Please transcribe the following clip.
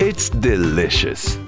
It's delicious.